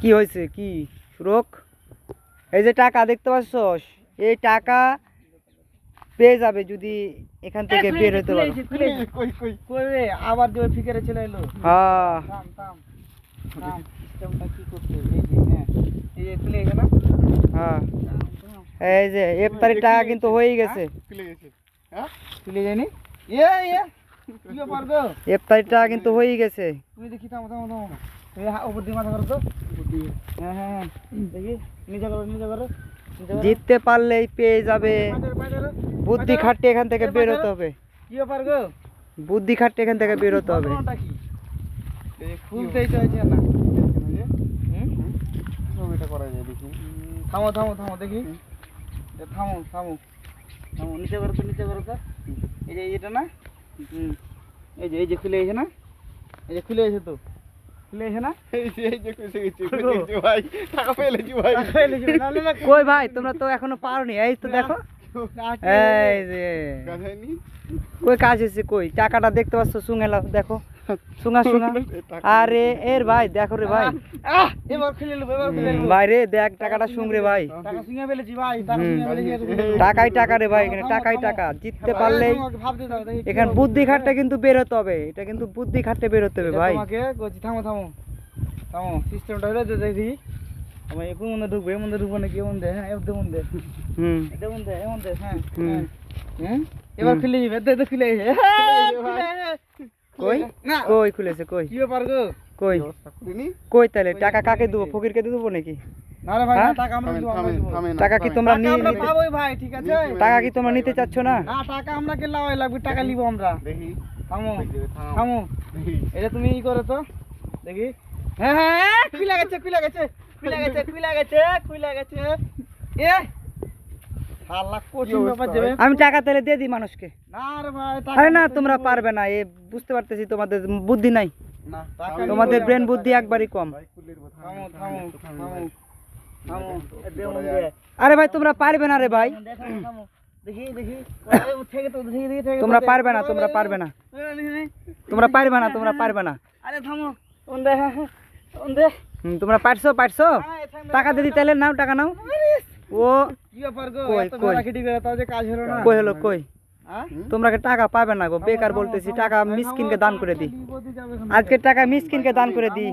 কি হয়েছে? কি? সুরক? এই যে টাকা দেখতে পাচ্ছ এই টাকা পেয়ে যাবে যদি এখান থেকে বের হতে পারো। কই কই কই? রে? আবার যে ফিকারে চলে এলো। হ্যাঁ। থাম থাম। থাম সিস্টেমটা কি করতে হবে? এই যে হ্যাঁ। এই যে খুলে গেছে না হ্যাঁ। থাম, থাম। এই যে ইফতারির টাকা কিন্তু হয়েই গেছে। খুলে গেছে। হ্যাঁ? খুলে যায়নি? এ এ কি ব্যাপার গো? ইফতারির টাকা কিন্তু হয়েই গেছে। তুমি দেখি থামো থামো থামো। তুমি হা- উপর দিয়ে মাথা করো তো। হ্যাঁ হ্যাঁ হ্যাঁ। দেখি নিচে করো নিচে করো জিততে পারলেই পেয়ে যাবে। বুদ্ধি খাটতে এখান থেকে বের হতে হবে। কি ব্যাপার গো? বুদ্ধি খাটতে এখান থেকে বের হতে হবে। খুলতেই চাইছে না। হুম? হুম, থামো থামো থামো দেখি। এ থামো থামো। থামো নিচে করো তো নিচে করো তো। এই যে এটা না? হুম। এই যে এই যে খুলে গেছে না? এই যে খুলে গেছে তো। কই ভাই তোমরা তো এখনও এই তো দেখো। এই যে। কই কাজ হয়েছে কই? টাকাটা দেখতে পাচ্ছ সুঙেলা দেখো। সুঙা সুঙা আরে এর ভাই দেখো রে ভাই। এবার খুলে নেব এবার খুলে নেব। ভাই রে দেখ টাকাটা সুং রে ভাই। টাকা শুনে ফেলেছি ভাই টাকা শুনে ফেলেছি এবার খুলে নেব। টাকাই টাকা রে ভাই এখানে টাকাই টাকা। জিততে কি এখানে বুদ্ধি খাটতে কিন্তু বের হতে হবে। এটা কিন্তু বুদ্ধি খাটতে বের হতে হবে ভাই। তোমাকে বলছি থামো থামো। থামো সিস্টেমটা হলো যে দেখি। আমি কোন মধ্যে ঢুকবো মধ্যে ঢুকবো নাকি এমন দে হ্যাঁ মধ্যে হুম। এমন দে এমন দে হ্যাঁ এবার। খুলে যাবে দে দে খুলে যাবে কই? না। কই খুলেছে কই? কি ব্যাপার গো? কই? কই তাহলে? টাকা কাকে দেবো? ফকিরকে দেবো নাকি? হ্যাঁ? টাকা আমরা দিব আমরা দিব। টাকা কি তোমরা টাকা নিতে পাবোই ভাই ঠিক আছে? টাকা কি তোমরা নিতে চাচ্ছ না? না টাকা আমরা কে লাগাই লাগবে টাকা নিব আমরা। থামো থামো। এটা তুমি ই করো তো। দেখি। হ্যাঁ হ্যাঁ খুলে গেছে খুলে গেছে খুলে গেছে খুলে গেছে খুলে গেছে। এ শালা কঠিন ব্যাপার যাবে আমি টাকা তাহলে দিয়ে দিই মানুষকে। না রে ভাই টাকা আরে না নিতে তোমরা দিব। পারবে না এ বুঝতে পারতেছি তোমাদের বুদ্ধি নাই। না টাকা তোমাদের নিব ব্রেন আমরা। বুদ্ধি একবারই কম। থামো থামো থামো থামো এ দে মন দে। আরে ভাই তোমরা পারবে না রে ভাই। মন দে, থামো, থামো। দেখি দেখি ওই থেকে তো দেখি দেখি থেকে তো তোমরা দে। পারবে না ওই, তোমরা ওই, পারবে না। ওই, ওই, দেখি, দেখি। তোমরা পারবে না তোমরা পারবে না। আরে থামো ওন দে হ্যাঁ, হ্যাঁ, ওন দে। হুম, তোমরা পারছ পারছ। হ্যাঁ, এ থামো। টাকা দিদি তাহলে নাও টাকা নাও। ও কি ব্যাপার গো? কই, এত কই? বেলাকেটি করে তাও যে কাজ হলো না। কই হলো কই? হ্যাঁ? তোমরা কি টাকা পাবে না গো? বেকার বলতেছি টাকা মিসকিনকে দান করে এখন। আজকের টাকা মিসকিনকে দান করে দেখ,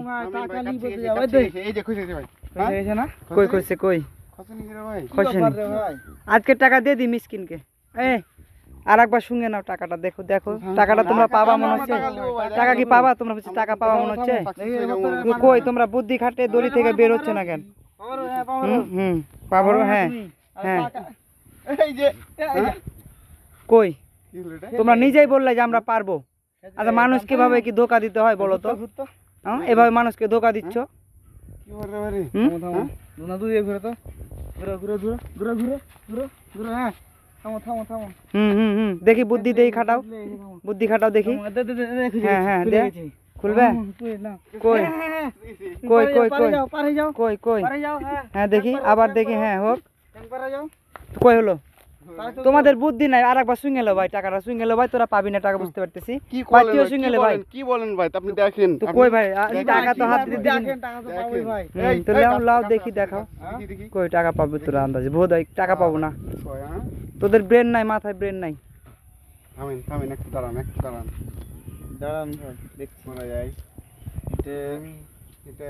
হয়ে? কই কইছে কই? কি খসেনি। রে ভাই? আজকের টাকা দিয়ে দিই মিসকিনকে। এ আর একবার শুনে নাও টাকাটা দেখো দেখো। টাকাটা তোমরা পাবা মনে হচ্ছে? টাকা কি পাবা? তোমরা বলছি টাকা পাবা মনে হচ্ছে? কই? তোমরা বুদ্ধি খাটে দড়ি থেকে বের হচ্ছে না কেন? হ্যাঁ। হুম হুম। পাবো হ্যাঁ হ্যাঁ। এই যে, কই? তোমরা নিজেই বললে যে আমরা পারব। আচ্ছা মানুষ কীভাবে কি ধোকা দিতে হয় বলো তো? হ্যাঁ এভাবে মানুষকে ধোকা দিচ্ছ? হুম? থামো, থামো। দুনা দুই ঘুরে তো। ঘুরো ঘুরো ঘুরো ঘুরো ঘুরো ঘুরো ঘুরো হ্যাঁ। থামো থামো থামো। হুম হুম হুম। দেখি বুদ্ধি দেই খাটাও। বুদ্ধি খাটাও দেখি। হ্যাঁ, হ্যাঁ। খুলবে। কই? হ্যাঁ, হ্যাঁ, হ্যাঁ। কই, কই, কই? পারে যাও, কই কই? পারে যাও, হ্যাঁ। হ্যাঁ দেখি আবার দেখি হ্যাঁ হোক। কই হলো? তোমাদের বুদ্ধি নাই আর একবার শুনে ভাই টাকাটা শুনে ভাই তোরা পাবি না টাকা বুঝতে পারতেছি। কি ভাই, শুনে কি ভাই বলেন? কি বলেন ভাই? আপনি দেখেন। তো কই ভাই টাকা তো হাত দিবি দেখেন, টাকা তো পাবোই ভাই। এই, তো লাও লাও দেখি দেখাও। দেখি, দেখি। কই টাকা পাবো তোরা আন্দাজে? বোধ হয় টাকা পাবো না। হ্যাঁ? তোদের ব্রেন নাই মাথায় ব্রেন নাই। থামেন থামেন একটু দাঁড়ান একটু দাঁড়ান। দাঁড়ান দেখছি। যায় এটা এটা